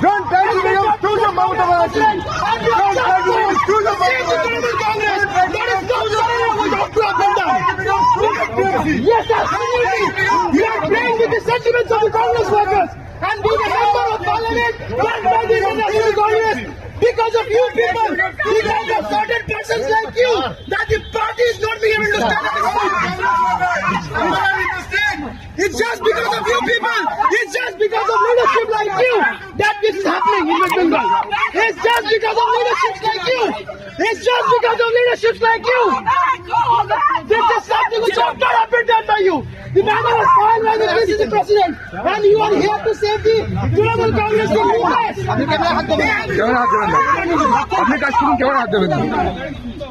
Don't try to become choose a Mamata Banerjee. Don't try to become choose a Mamata Banerjee. That is not something we have to. Yes, absolutely. You are playing with the sentiments of the Congress workers. And being a member of parliament, run by the International Congress, because of you people, because of certain persons like you, that the party is not being able to stand up. It's just because of you people. It's just because of leadership like you that this is happening in West Bengal. It's just because of leaderships like you. It's just because of leaderships like you. This is something which I've not been done by you. The man was fine when the vice the president. And you are here to save the Trinamool Congress in US.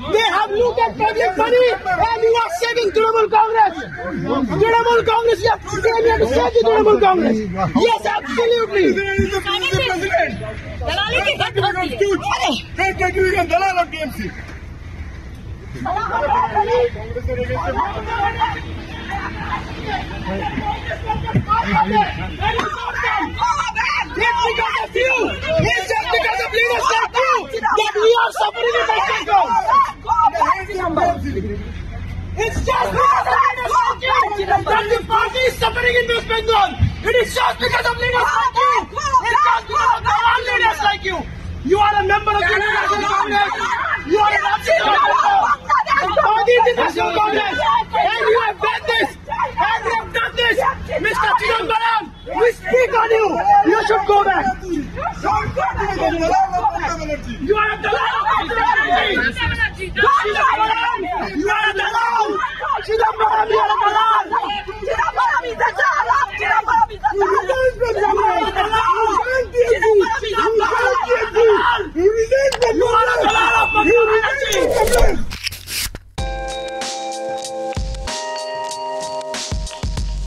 They have looked at public money and you are saving Trinamool Congress. Trinamool Congress, you have to save, you have to save the Trinamool Congress. Yes, absolutely of It's because of you. It's just because of leaders like you. It's just because of leaders like you. It is just because of you. It's just because of you are a member of the National Congress. You are an Aditi National Congress. And you have done this. And you have done this. Mr. Chidambaram, we speak on you. You should go back. You are a